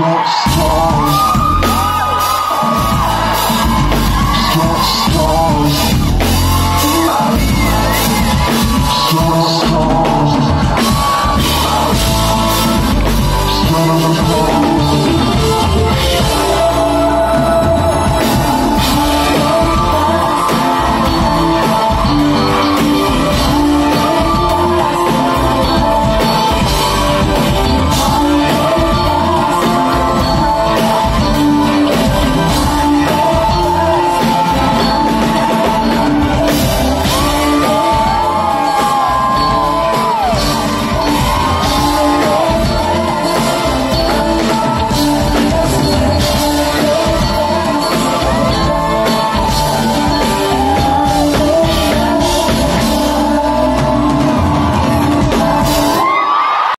Not strong.